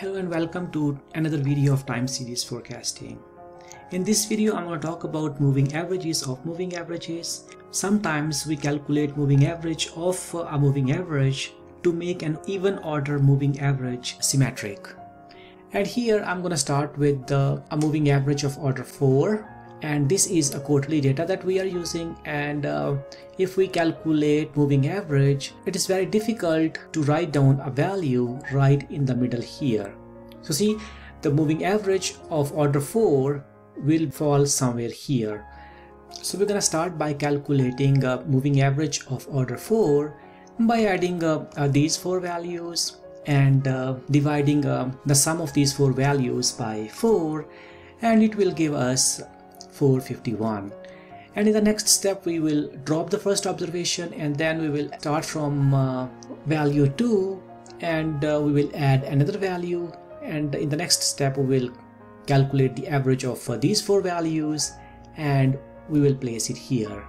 Hello and welcome to another video of time series forecasting. In this video I'm going to talk about moving averages of moving averages. Sometimes we calculate moving average of a moving average to make an even order moving average symmetric. And here I'm going to start with the, a moving average of order 4 and this is a quarterly data that we are using. And uh, if we calculate moving average it is very difficult to write down a value right in the middle here. So see the moving average of order 4 will fall somewhere here. So we're gonna start by calculating a moving average of order 4 by adding uh, uh, these four values and uh, dividing uh, the sum of these four values by 4 and it will give us 451 and in the next step we will drop the first observation and then we will start from uh, value 2 and uh, we will add another value. And in the next step we will calculate the average of uh, these four values and we will place it here.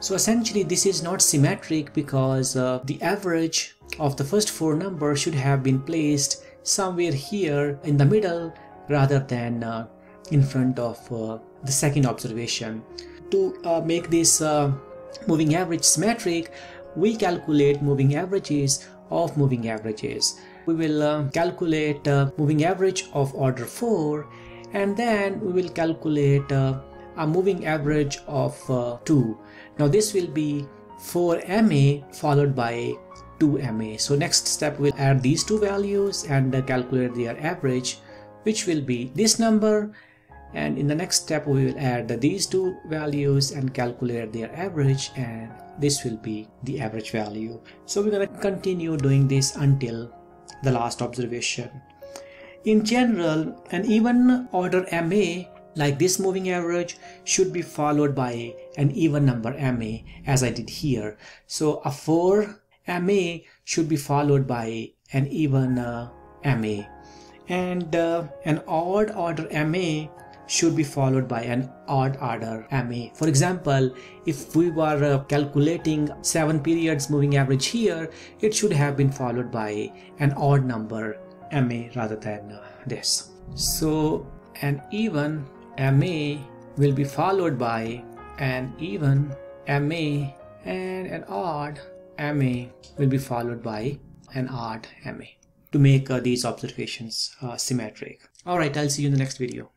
So essentially this is not symmetric because uh, the average of the first four numbers should have been placed somewhere here in the middle rather than uh, in front of uh, the second observation. To uh, make this uh, moving average symmetric, we calculate moving averages of moving averages. We will uh, calculate uh, moving average of order 4 and then we will calculate uh, a moving average of 2. Now this will be 4 MA followed by 2 MA. So next step we'll add these two values and calculate their average which will be this number and in the next step we will add these two values and calculate their average and this will be the average value. So we're going to continue doing this until the last observation. In general an even order MA like this moving average should be followed by an even number MA as I did here. So a 4 MA should be followed by an even uh, MA and uh, an odd order MA should be followed by an odd order MA. For example, if we were uh, calculating 7 periods moving average here, it should have been followed by an odd number MA rather than uh, this. So an even MA will be followed by an even MA and an odd MA will be followed by an odd MA to make uh, these observations uh, symmetric. Alright, I'll see you in the next video.